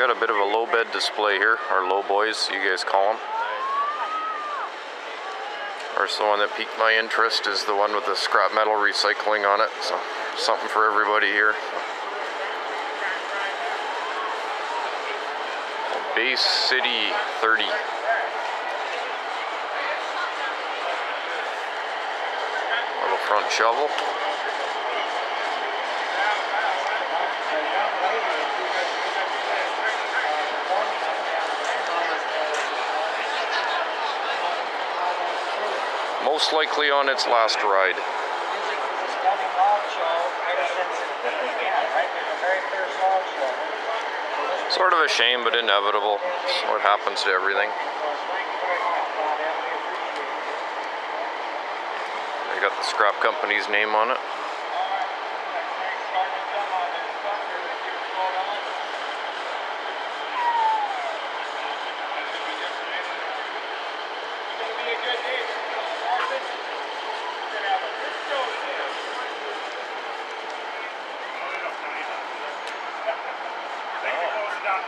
got a bit of a low bed display here, or low boys, you guys call them. Course, the one that piqued my interest is the one with the scrap metal recycling on it. So, something for everybody here. Bay City 30. Little front shovel. Most likely on its last ride. Sort of a shame, but inevitable. It's what happens to everything. They got the scrap company's name on it.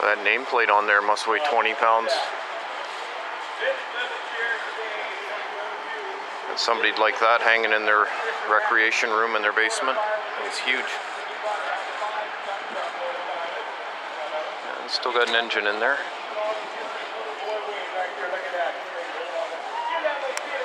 That nameplate on there must weigh 20 pounds. And somebody'd like that hanging in their recreation room in their basement. It's huge. And still got an engine in there.